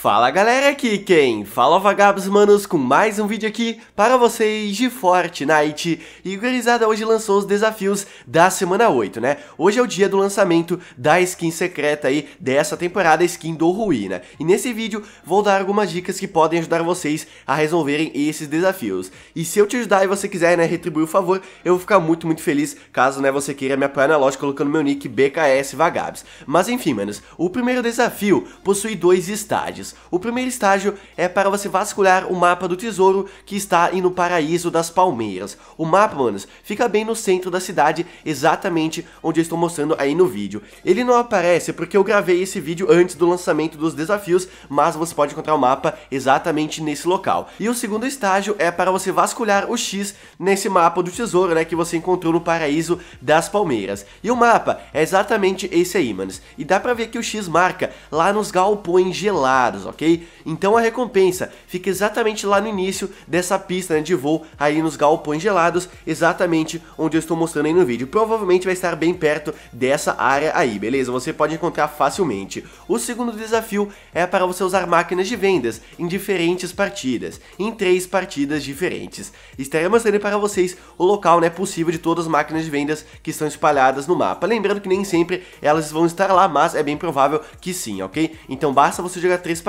Fala galera, aqui quem? Fala Vagabos Manos com mais um vídeo aqui para vocês de Fortnite. E gurizada, hoje lançou os desafios da semana 8, né? Hoje é o dia do lançamento da skin secreta aí dessa temporada, skin do Ruína E nesse vídeo vou dar algumas dicas que podem ajudar vocês a resolverem esses desafios. E se eu te ajudar e você quiser, né, retribuir o favor, eu vou ficar muito, muito feliz caso, né, você queira me apoiar na loja colocando meu nick BKS Vagabos Mas enfim, manos, o primeiro desafio possui dois estádios o primeiro estágio é para você vasculhar o mapa do tesouro que está no Paraíso das Palmeiras. O mapa, manos, fica bem no centro da cidade, exatamente onde eu estou mostrando aí no vídeo. Ele não aparece porque eu gravei esse vídeo antes do lançamento dos desafios, mas você pode encontrar o mapa exatamente nesse local. E o segundo estágio é para você vasculhar o X nesse mapa do tesouro, né, que você encontrou no Paraíso das Palmeiras. E o mapa é exatamente esse aí, manos. E dá pra ver que o X marca lá nos galpões gelados ok? Então a recompensa fica exatamente lá no início dessa pista né, de voo, aí nos galpões gelados, exatamente onde eu estou mostrando aí no vídeo. Provavelmente vai estar bem perto dessa área aí, beleza? Você pode encontrar facilmente. O segundo desafio é para você usar máquinas de vendas em diferentes partidas, em três partidas diferentes. Estarei mostrando para vocês o local né, possível de todas as máquinas de vendas que estão espalhadas no mapa. Lembrando que nem sempre elas vão estar lá, mas é bem provável que sim, ok? Então basta você jogar três partidas,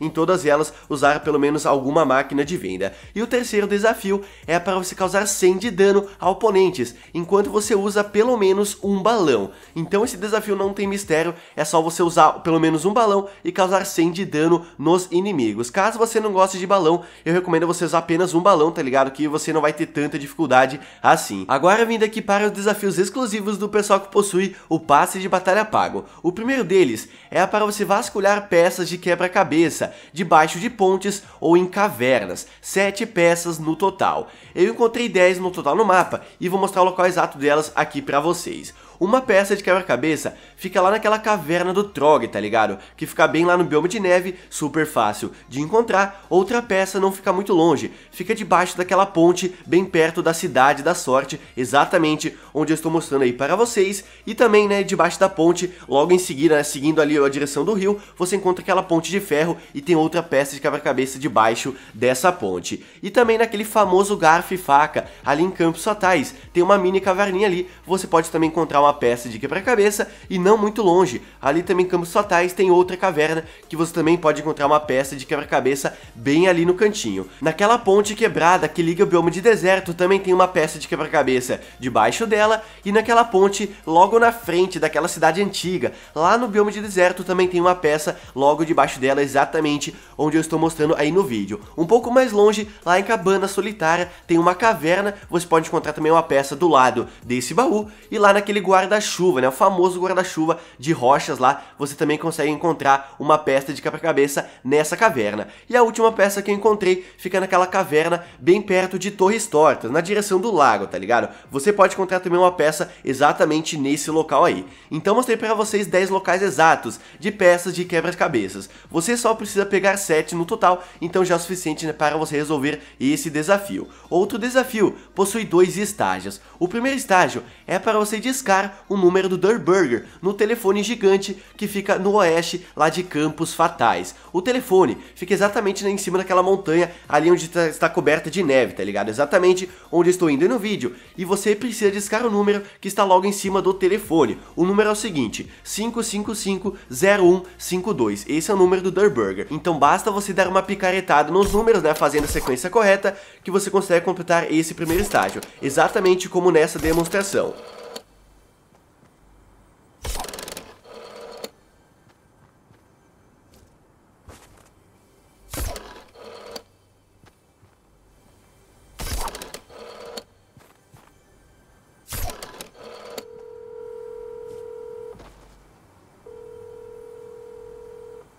em todas elas usar pelo menos alguma máquina de venda. E o terceiro desafio é para você causar 100 de dano a oponentes, enquanto você usa pelo menos um balão. Então esse desafio não tem mistério, é só você usar pelo menos um balão e causar 100 de dano nos inimigos. Caso você não goste de balão, eu recomendo você usar apenas um balão, tá ligado? Que você não vai ter tanta dificuldade assim. Agora vindo aqui para os desafios exclusivos do pessoal que possui o passe de batalha pago. O primeiro deles é para você vasculhar peças de quebra quebra-cabeça, debaixo de pontes ou em cavernas, 7 peças no total. Eu encontrei 10 no total no mapa e vou mostrar o local exato delas aqui pra vocês. Uma peça de quebra-cabeça fica lá naquela caverna do Trog, tá ligado? Que fica bem lá no bioma de neve, super fácil de encontrar. Outra peça não fica muito longe, fica debaixo daquela ponte, bem perto da cidade da sorte, exatamente onde eu estou mostrando aí para vocês. E também, né, debaixo da ponte, logo em seguida, né, seguindo ali a direção do rio, você encontra aquela ponte de ferro e tem outra peça de quebra-cabeça debaixo dessa ponte. E também naquele famoso garfo e faca, ali em Campos Fatais, tem uma mini caverninha ali, você pode também encontrar uma uma peça de quebra-cabeça e não muito longe. Ali também em Campos Fatais tem outra caverna que você também pode encontrar uma peça de quebra-cabeça bem ali no cantinho. Naquela ponte quebrada que liga o bioma de deserto também tem uma peça de quebra-cabeça debaixo dela e naquela ponte logo na frente daquela cidade antiga, lá no bioma de deserto também tem uma peça logo debaixo dela exatamente onde eu estou mostrando aí no vídeo. Um pouco mais longe, lá em Cabana Solitária, tem uma caverna, você pode encontrar também uma peça do lado desse baú e lá naquele guarda guarda-chuva, né? O famoso guarda-chuva de rochas lá, você também consegue encontrar uma peça de quebra-cabeça nessa caverna. E a última peça que eu encontrei fica naquela caverna bem perto de Torres Tortas, na direção do lago, tá ligado? Você pode encontrar também uma peça exatamente nesse local aí. Então mostrei para vocês 10 locais exatos de peças de quebra-cabeças. Você só precisa pegar 7 no total, então já é o suficiente né, para você resolver esse desafio. Outro desafio possui dois estágios. O primeiro estágio é para você discar o número do Dirt Burger no telefone gigante que fica no oeste lá de Campos Fatais. O telefone fica exatamente em cima daquela montanha ali onde tá, está coberta de neve, tá ligado? Exatamente onde estou indo no vídeo. E você precisa discar o número que está logo em cima do telefone. O número é o seguinte, 5550152. Esse é o número do Dirt Burger. Então basta você dar uma picaretada nos números, né, fazendo a sequência correta, que você consegue completar esse primeiro estágio. Exatamente como nessa demonstração.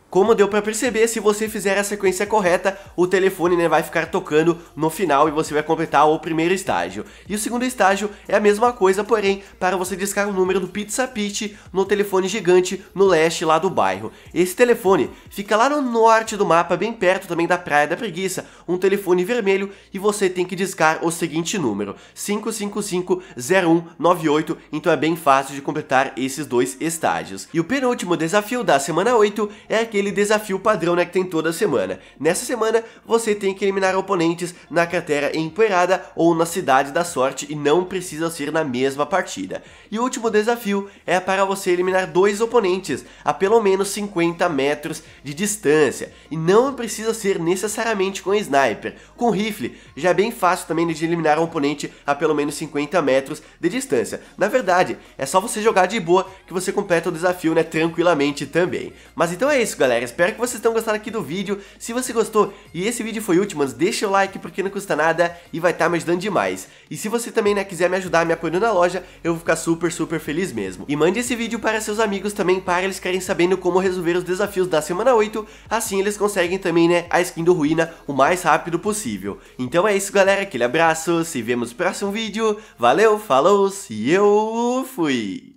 Como deu para perceber, se você fizer a sequência correta, o telefone né, vai ficar tocando no final e você vai completar o primeiro estágio. E o segundo estágio é a mesma coisa, porém, para você discar o número do Pizza Pit no telefone gigante no leste lá do bairro. Esse telefone fica lá no norte do mapa, bem perto também da Praia da Preguiça, um telefone vermelho e você tem que discar o seguinte número, 5550198, então é bem fácil de completar esses dois estágios. E o penúltimo desafio da semana 8 é aquele aquele desafio padrão né, que tem toda semana. Nessa semana, você tem que eliminar oponentes na cratera empoeirada ou na cidade da sorte e não precisa ser na mesma partida. E o último desafio é para você eliminar dois oponentes a pelo menos 50 metros de distância. E não precisa ser necessariamente com sniper. Com rifle, já é bem fácil também de eliminar um oponente a pelo menos 50 metros de distância. Na verdade, é só você jogar de boa que você completa o desafio né, tranquilamente também. Mas então é isso, galera. Espero que vocês tenham gostado aqui do vídeo. Se você gostou e esse vídeo foi útil, mas deixa o like porque não custa nada e vai estar tá me ajudando demais. E se você também né, quiser me ajudar me apoiando na loja, eu vou ficar super, super feliz mesmo. E mande esse vídeo para seus amigos também, para eles ficarem sabendo como resolver os desafios da semana 8. Assim eles conseguem também, né, a skin do Ruína o mais rápido possível. Então é isso, galera. Aquele abraço. Se vemos no próximo vídeo. Valeu, falou, e eu fui!